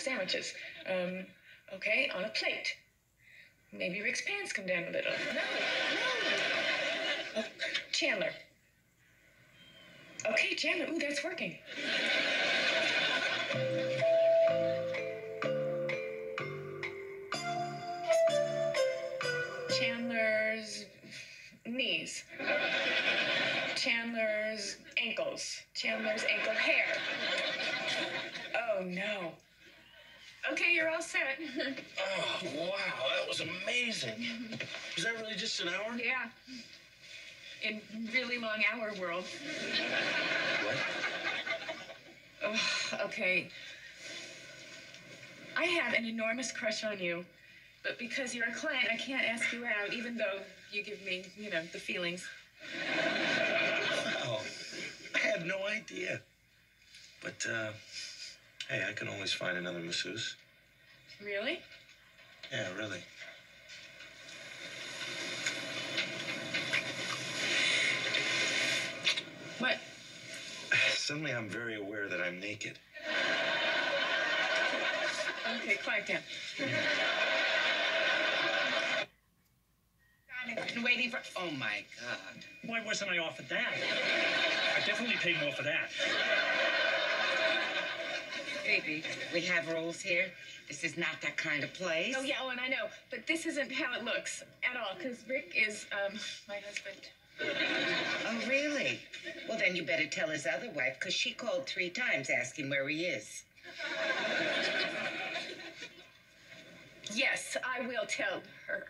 sandwiches. Um, okay, on a plate. Maybe Rick's pants come down a little. No, no. Oh, Chandler. Okay, Chandler. Ooh, that's working. Chandler's knees. Chandler's ankles. Chandler's ankle hair. Oh no. Okay, you're all set. Oh, wow, that was amazing. Was that really just an hour? yeah. In really long hour world. What? Ugh, okay. I have an enormous crush on you, but because you're a client, I can't ask you out, even though you give me, you know, the feelings. Oh, I had no idea. But, uh, hey, I can always find another masseuse. Really? Yeah, really. What? Suddenly I'm very aware that I'm naked. Okay, quiet down. I've been waiting for. Oh my God. Why wasn't I offered that? I definitely paid more for that. We have rules here. This is not that kind of place. Oh, yeah, oh, and I know, but this isn't how it looks at all, because Rick is, um, my husband. Oh, really? Well, then you better tell his other wife, because she called three times asking where he is. Yes, I will tell her.